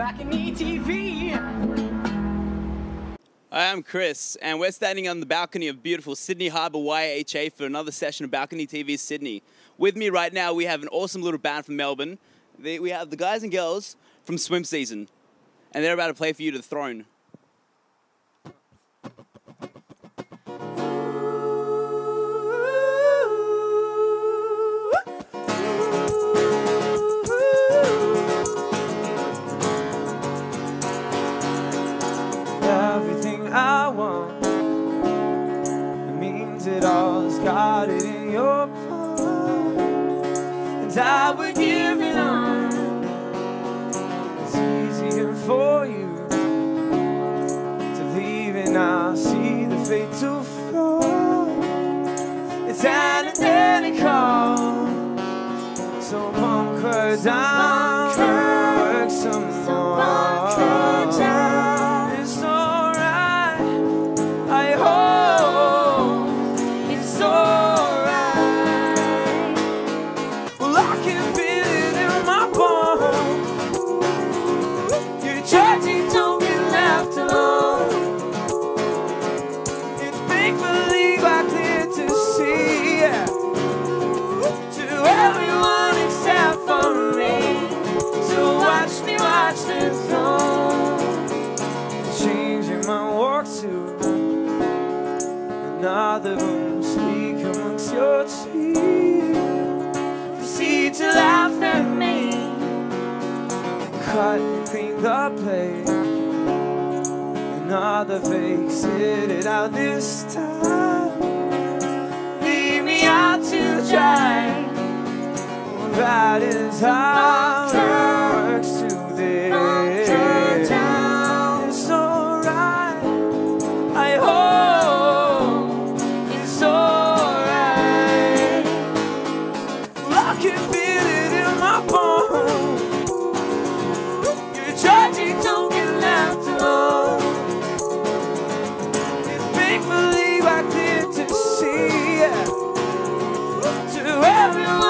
Balcony TV. Hi, I'm Chris, and we're standing on the balcony of beautiful Sydney Harbour YHA for another session of Balcony TV Sydney. With me right now, we have an awesome little band from Melbourne. We have the guys and girls from Swim Season, and they're about to play for you to the throne. I want. It means it all is got it in your palm. And I would give it on. It's easier for you to leave, and I'll see the fatal flaw. It's an identity call. So bunker down, work Believe I clear to see. yeah. To everyone except for me. So watch me watch the throne. Changing my walk to another room. Speak amongst your teeth. Proceed to laugh at me. Cut and clean the plate. Another fake, sit it out this That is how it works today. It's alright. I hope it's alright. I can feel it in my bones. You're charging, don't get left alone. It's make believe I clear to see. yeah to everyone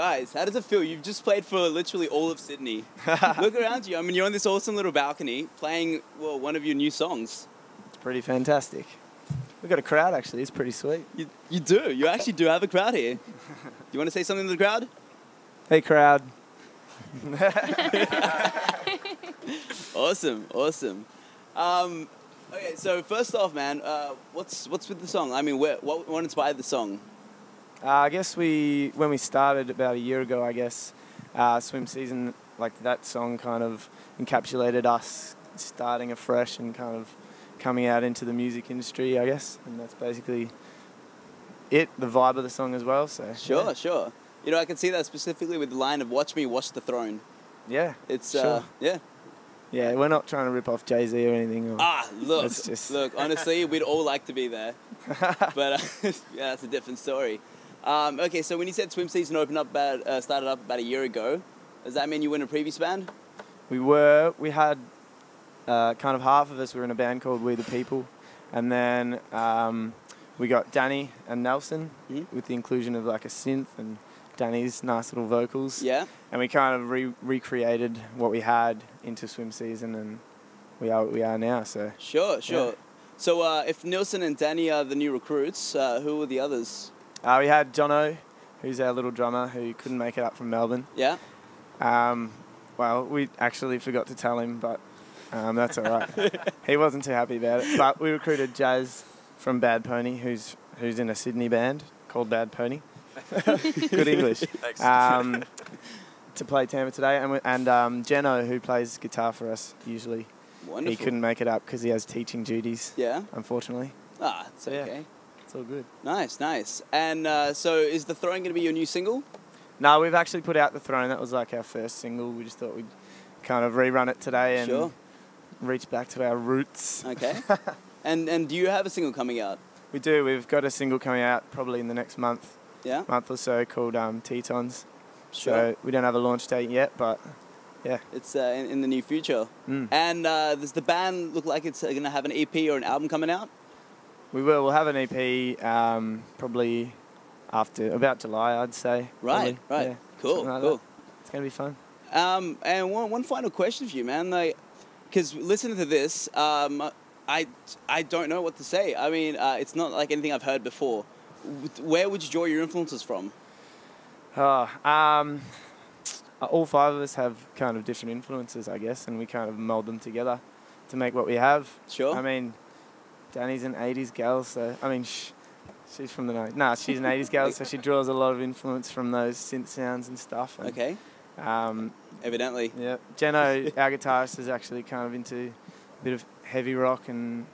Guys, how does it feel? You've just played for literally all of Sydney. Look around you. I mean, you're on this awesome little balcony playing, well, one of your new songs. It's pretty fantastic. We've got a crowd actually. It's pretty sweet. You, you do. You actually do have a crowd here. Do you want to say something to the crowd? Hey, crowd. Awesome, awesome. Um, okay, so first off, man, uh, what's what's with the song? I mean, where, what what inspired the song? Uh, I guess we, when we started about a year ago, I guess, uh, swim season, like that song kind of encapsulated us starting afresh and kind of coming out into the music industry, I guess. And that's basically it, the vibe of the song as well. So Sure, yeah. sure. You know, I can see that specifically with the line of "Watch me wash the throne." Yeah, It's Sure. uh, yeah. yeah. We're not trying to rip off Jay Z or anything. Or, Ah, look, just- look. Honestly, we'd all like to be there, but uh, yeah, that's a different story. Um, okay, so when you said swim season opened up about uh, started up about a year ago, does that mean you were in a previous band? We were. We had uh, kind of half of us were in a band called We the People, and then um, we got Danny and Nelson Mhm. with the inclusion of like a synth and Danny's nice little vocals. Yeah. And we kind of re- recreated what we had into swim season, and we are what we are now. So Sure, sure. Yeah. So uh, if Nilsson and Danny are the new recruits, uh, who are the others? Uh, we had Jono, who's our little drummer, who couldn't make it up from Melbourne. Yeah. Um, well, we actually forgot to tell him, but um, that's all right. he wasn't too happy about it. But we recruited Jazz from Bad Pony, who's who's in a Sydney band called Bad Pony. Good English. Um, to play Tampa today, and, we, and um, Jeno, who plays guitar for us usually, Wonderful. he couldn't make it up because he has teaching duties, Yeah. unfortunately. Ah, it's Yeah. It's all good. Nice, nice. And uh, so is the Throne going to be your new single? No, we've actually put out the throne. That was like our first single. We just thought we'd kind of rerun it today and Sure. reach back to our roots. Okay. and and do you have a single coming out? We do. We've got a single coming out probably in the next month, Yeah. month or so, called um, Tetons. Sure. So we don't have a launch date yet, but yeah. It's uh, in, in the near future. Mm. And uh, does the band look like it's going to have an EP or an album coming out? We will. We'll have an EP um, probably after about July, I'd say. Right, probably. right. Yeah, cool, like cool. that. It's gonna be fun. Um, and one, one final question for you, man. Like, because listening to this, um, I, I don't know what to say. I mean, uh, it's not like anything I've heard before. Where would you draw your influences from? Oh, um, all five of us have kind of different influences, I guess, and we kind of mold them together to make what we have. Sure. I mean, Danny's an '80s gal, so I mean, sh- she's from the '90s. Nah, she's an '80s gal, so she draws a lot of influence from those synth sounds and stuff. And, okay. Um, Evidently. yeah, Jeno, our guitarist, is actually kind of into a bit of heavy rock and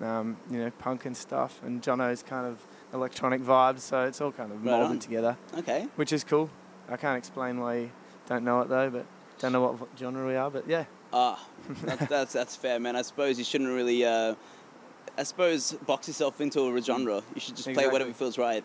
um, you know punk and stuff, and Jono's kind of electronic vibes, so it's all kind of Right molded on. together, Okay. which is cool. I can't explain why you don't know it though, but don't know what genre we are, but yeah. Ah, that's, that's that's fair, man. I suppose you shouldn't really. Uh, I suppose box yourself into a genre. You should just play whatever feels right.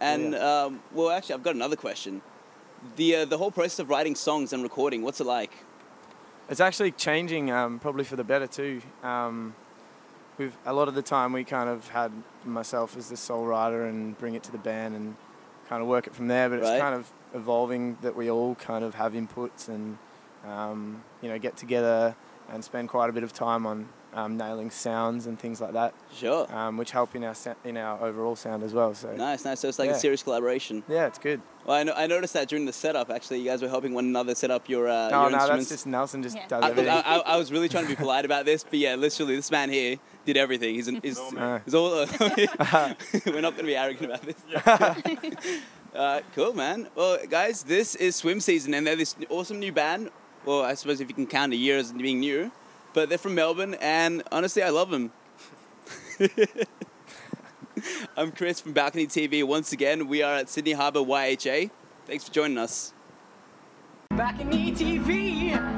And um, well, actually, I've got another question. The uh, the whole process of writing songs and recording, what's it like? It's actually changing, um, probably for the better too. Um, we've a lot of the time we kind of had myself as the sole writer and bring it to the band and kind of work it from there. But Right. it's kind of evolving that we all kind of have inputs and um, you know get together and spend quite a bit of time on um, nailing sounds and things like that, Sure. um, which help in our in our overall sound as well. So Nice, nice. So it's like a serious collaboration. yeah, it's good. Well, I, no- I noticed that during the setup, actually, you guys were helping one another set up your, uh, oh your no, that's instruments. just Nelson just Yeah. does I, everything. I, I, I was really trying to be polite about this, but yeah, literally, this man here did everything. He's, an, he's, Uh. he's all. we're not going to be arrogant about this. uh, cool, man. Well, guys, this is swim season, and they're this awesome new band. Well, I suppose if you can count a year as being new, but they're from Melbourne, and honestly, I love them. I'm Chris from Balcony TV. Once again, we are at Sydney Harbour YHA. Thanks for joining us. Back in ETV,